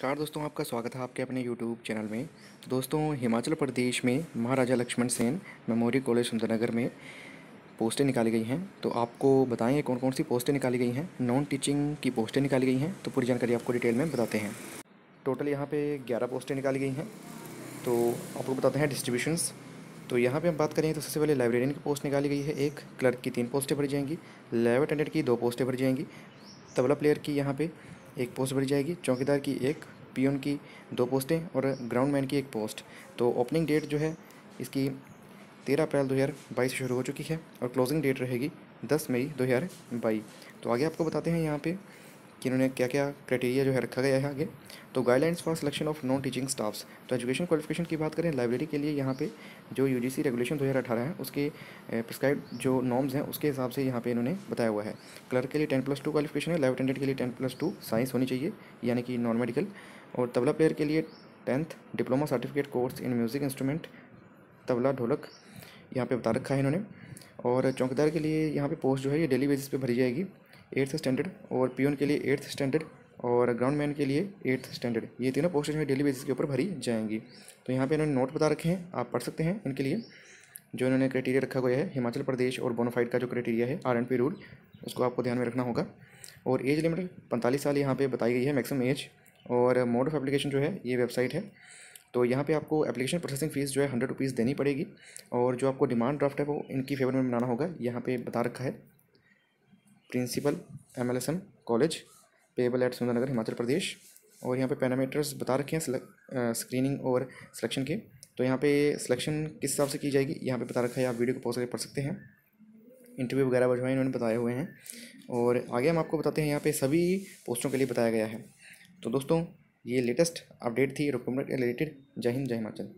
नमस्कार दोस्तों, आपका स्वागत है आपके अपने यूट्यूब चैनल में। दोस्तों, हिमाचल प्रदेश में महाराजा लक्ष्मण सेन मेमोरियल कॉलेज सुंदरनगर में पोस्टें निकाली गई हैं। तो आपको बताएँ कौन कौन सी पोस्टें निकाली गई हैं? नॉन टीचिंग की पोस्टें निकाली गई हैं तो पूरी जानकारी आपको डिटेल में बताते हैं। टोटल यहाँ पे ग्यारह पोस्टें निकाली गई हैं। तो आपको बताते हैं डिस्ट्रीब्यूशंस। तो यहाँ पे हम बात करें तो सबसे पहले लाइब्रेरियन की पोस्ट निकाली गई है। एक क्लर्क की तीन पोस्टें भरी जाएँगी, लैब अटेंडेंट की दो पोस्टें भरी जाएँगी, तबला प्लेयर की यहाँ पे एक पोस्ट भरी जाएगी, चौकीदार की एक पियोन की दो पोस्टें और ग्राउंड मैन की एक पोस्ट तो ओपनिंग डेट जो है, इसकी तेरह अप्रैल दो हज़ार बाईस शुरू हो चुकी है और क्लोजिंग डेट रहेगी दस मई दो हज़ार बाईस. तो आगे आपको बताते हैं यहाँ पे कि इन्होंने क्या क्या क्राइटेरिया जो है रखा गया है आगे। तो guidelines for selection of non teaching staffs तो एजुकेशन क्वालिफिकेशन की बात करें लाइब्रेरी के लिए यहाँ पे जो यूजीसी रेगुलेशन 2018 है, उसके प्रिस्क्राइब जो नॉर्म्स हैं, उसके हिसाब से यहाँ पे इन्होंने बताया हुआ है। क्लर्क के लिए टेन प्लस टू क्वालिफिकेशन है लाइव अटेंडेंट के लिए टेन प्लस टू साइंस होनी चाहिए, यानी कि नॉन मेडिकल और तबला प्लेयर के लिए tenth diploma certificate course in music instrument tabla dholak यहाँ पे बता रखा है इन्होंने। और चौकीदार के लिए यहाँ पे पोस्ट जो है, ये डेली बेसिस पे भरी जाएगी। एट्थ स्टैंडर्ड और पियोन के लिए एट्थ स्टैंडर्ड और ग्राउंड मैन के लिए एट्थ स्टैंडर्ड। ये तीनों पोस्ट जो है डेली बेसिस के ऊपर भरी जाएँगी। तो यहाँ पे इन्होंने नोट बता रखे हैं, आप पढ़ सकते हैं इनके लिए। जो इन्होंने क्राइटेरिया रखा गया है, हिमाचल प्रदेश और बोनोफाइड का जो क्राइटेरिया है आर एंड पी रूल उसको आपको ध्यान में रखना होगा। और एज लिमिट पैंतालीस साल यहाँ पे बताई गई है मैक्सिमम एज और मोड ऑफ़ एप्लीकेशन जो है, ये वेबसाइट है। तो यहाँ पे आपको एप्लीकेशन प्रोसेसिंग फ़ीस जो है हंड्रेड रुपीज़ देनी पड़ेगी। और जो आपको डिमांड ड्राफ्ट है, वो इनकी फेवर में बनाना होगा। यहाँ पे बता रखा है। Principal, M L S M, college payable at Sundernagar, Himachal Pradesh. और यहाँ पे पैरामीटर्स बता रखे हैं स्क्रीनिंग और सिलेक्शन के। तो यहाँ पे सिलेक्शन किस हिसाब से की जाएगी, यहाँ पे बता रखा है, आप वीडियो को पॉज करके पढ़ सकते हैं। इंटरव्यू वगैरह बजवाए इन्होंने बताए हुए हैं। और आगे हम आपको बताते हैं, यहाँ पे सभी पोस्टों के लिए बताया गया है। तो दोस्तों, ये लेटेस्ट अपडेट थी रिक्रूटमेंट रिलेटेड जय हिंद, जय हिमाचल।